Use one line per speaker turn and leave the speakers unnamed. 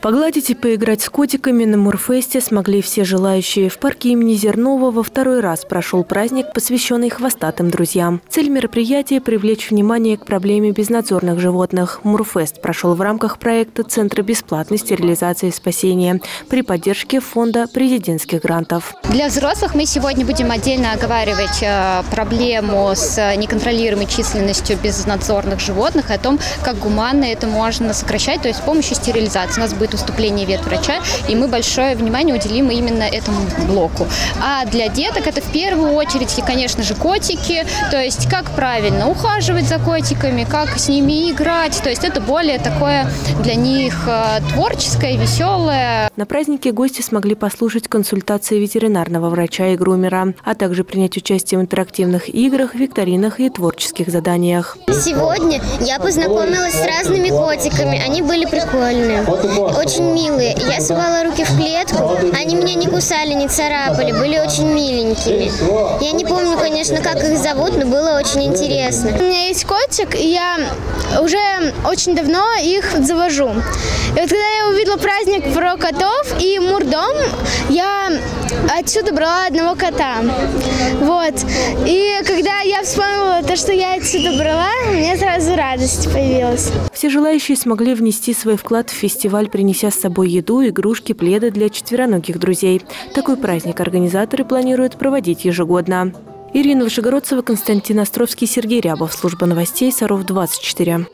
Погладить и поиграть с котиками на Мурфесте смогли все желающие. В парке имени Зернова во второй раз прошел праздник, посвященный хвостатым друзьям. Цель мероприятия – привлечь внимание к проблеме безнадзорных животных. Мурфест прошел в рамках проекта Центра бесплатной стерилизации и спасения при поддержке фонда президентских грантов.
Для взрослых мы сегодня будем отдельно оговаривать э, проблему с неконтролируемой численностью безнадзорных животных и о том, как гуманно это можно сокращать, то есть с помощью стерилизации. У нас будет будет выступление ветврача, и мы большое внимание уделим именно этому блоку. А для деток это в первую очередь, и, конечно же, котики, то есть как правильно ухаживать за котиками, как с ними играть, то есть это более такое для них э, творческое, веселое.
На празднике гости смогли послушать консультации ветеринарного врача и грумера, а также принять участие в интерактивных играх, викторинах и творческих заданиях.
Сегодня я познакомилась с разными котиками, они были прикольные очень милые. Я совала руки в клетку, они меня не кусали, не царапали, были очень миленькими. Я не помню, конечно, как их зовут, но было очень интересно.
У меня есть котик, и я уже очень давно их завожу. И вот когда я увидела праздник про котов и Мурдом, я отсюда брала одного кота. Вот. И когда я вспомнила то, что я отсюда брала, меня сразу радость появилась.
Все желающие смогли внести свой вклад в фестиваль, принеся с собой еду, игрушки, пледы для четвероногих друзей. Такой праздник организаторы планируют проводить ежегодно. Ирина Вышегородцева, Константин Островский, Сергей Рябов. Служба новостей Саров 24.